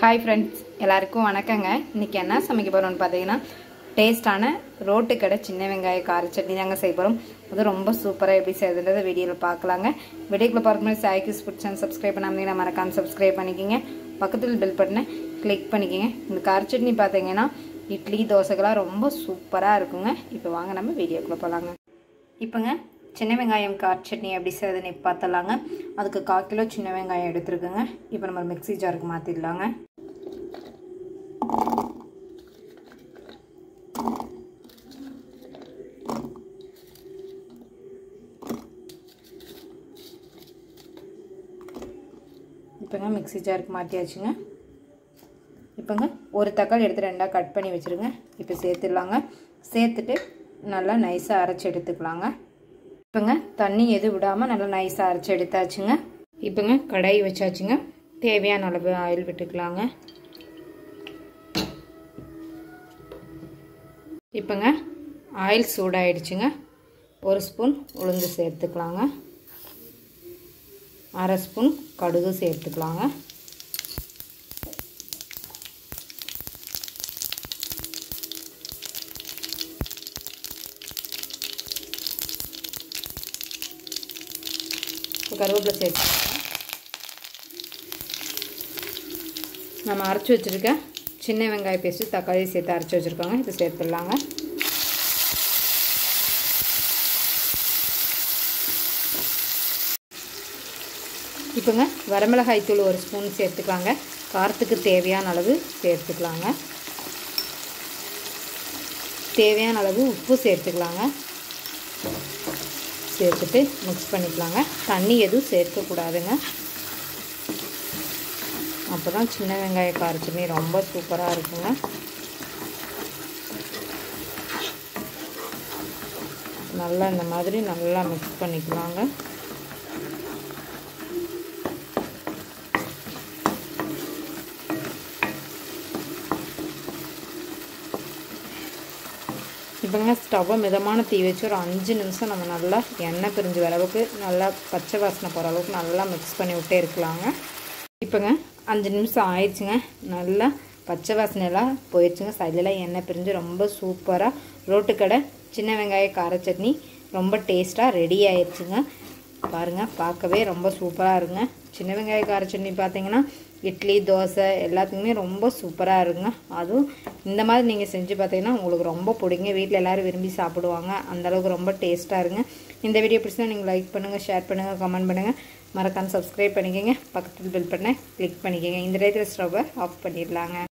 Hi friends எல்லாருக்கும் வணக்கங்க. இன்றைக்கி என்ன சமைக்க போகிறோம்னு பார்த்தீங்கன்னா டேஸ்ட்டான ரோட்டு கடை சின்ன வெங்காய கார சட்னி தாங்க செய்ய போகிறோம் அது ரொம்ப சூப்பராக எப்படி செய்யுதுன்றதை வீடியோவில் பார்க்கலாங்க. வீடியோக்குள்ள பார்க்கும்போது சாய்க்கு பிடிச்சாங்க சப்ஸ்கிரைப் பண்ணாமல் மறக்காமல் சப்ஸ்கிரைப் பண்ணிக்கிங்க. பக்கத்தில் பெல் பட்டனை கிளிக் பண்ணிக்கோங்க. இந்த கார சட்னி பார்த்தீங்கன்னா இட்லி தோசைக்கெல்லாம் ரொம்ப சூப்பராக இருக்குங்க. இப்போ வாங்க நம்ம வீடியோக்குள்ளே போகலாங்க இப்போங்க சின்ன வெங்காயம் கார் சட்னி எப்படி செய்யுதுன்னு பார்த்தலாங்க அதுக்கு கால் கிலோ சின்ன வெங்காயம் எடுத்துருக்குங்க. இப்போ நம்ம மிக்ஸி ஜாருக்கு மாற்றிடலாங்க இப்போங்க மிக்ஸி ஜாருக்கு மாற்றியாச்சுங்க இப்போங்க ஒரு தக்காளி எடுத்து ரெண்டாக கட் பண்ணி வச்சுருங்க. இப்போ சேர்த்துடலாங்க. சேர்த்துட்டு நல்லா நைஸாக அரைச்சி எடுத்துக்கலாங்க. இப்போங்க தண்ணி எதுவும் விடாமல் நல்லா நைஸாக அரைச்சி எடுத்தாச்சுங்க. இப்போங்க கடாய் வச்சாச்சுங்க. தேவையான அளவு ஆயில் விட்டுக்கலாங்க. இப்போங்க ஆயில் சூடாயிடுச்சுங்க. ஒரு ஸ்பூன் உளுந்து சேர்த்துக்கலாங்க. அரை ஸ்பூன் கடுகு சேர்த்துக்கலாங்க. இப்போ கருவேப்பிலை சேர்த்து நம்ம அரைச்சி வச்சுருக்க சின்ன வெங்காய பேஸ்ட்டு தக்காளி சேர்த்து அரைச்சி வச்சுருக்கோங்க. இப்போ சேர்த்துடலாங்க. இப்போங்க வரமிளகாய் தூள் ஒரு ஸ்பூன் சேர்த்துக்கலாங்க. காரத்துக்கு தேவையான அளவு சேர்த்துக்கலாங்க. தேவையான அளவு உப்பு சேர்த்துக்கலாங்க. சேர்த்துட்டு மிக்ஸ் பண்ணிக்கலாங்க. தண்ணி எதுவும் சேர்க்கக்கூடாதுங்க. அப்போ தான் சின்ன வெங்காய கார சட்னி ரொம்ப சூப்பராக இருக்குங்க. நல்லா இந்த மாதிரி நல்லா மிக்ஸ் பண்ணிக்கலாங்க. இப்போங்க ஸ்டவ்வை மிதமான தீ வச்சு ஒரு அஞ்சு நிமிஷம் நம்ம நல்லா எண்ணெய் பிரிஞ்சு வர அளவுக்கு நல்லா பச்சை வாசனை போகிற அளவுக்கு நல்லா மிக்ஸ் பண்ணி விட்டே இருக்கலாங்க. இப்போங்க அஞ்சு நிமிஷம் ஆயிடுச்சுங்க. நல்லா பச்சை வாசனையெல்லாம் போயிடுச்சுங்க. சைட்லலாம் எண்ணெய் பிரிஞ்சு ரொம்ப சூப்பராக ரோட்டுக்கடை சின்ன வெங்காய கார சட்னி ரொம்ப டேஸ்ட்டாக ரெடி ஆயிடுச்சுங்க. பாருங்கள் பார்க்கவே ரொம்ப சூப்பராக இருக்குங்க. சின்ன வெங்காய கார சட்னி பார்த்தீங்கன்னா இட்லி தோசை எல்லாத்துக்குமே ரொம்ப சூப்பராக இருக்குங்க. அதுவும் இந்த மாதிரி நீங்கள் செஞ்சு பார்த்தீங்கன்னா உங்களுக்கு ரொம்ப பிடிங்க வீட்டில் எல்லோரும் விரும்பி சாப்பிடுவாங்க. அந்தளவுக்கு ரொம்ப டேஸ்ட்டாக இருங்க இந்த வீடியோ பிடிச்சா நீங்கள் லைக் பண்ணுங்கள் ஷேர் பண்ணுங்கள் கமெண்ட் பண்ணுங்கள் மறக்காமல் சப்ஸ்கிரைப் பண்ணிக்கோங்க. பக்கத்தில் பில் பண்ண கிளிக் பண்ணிக்கோங்க. இந்த டயத்தில் ஸ்டவ்வை ஆஃப் பண்ணிடலாங்க.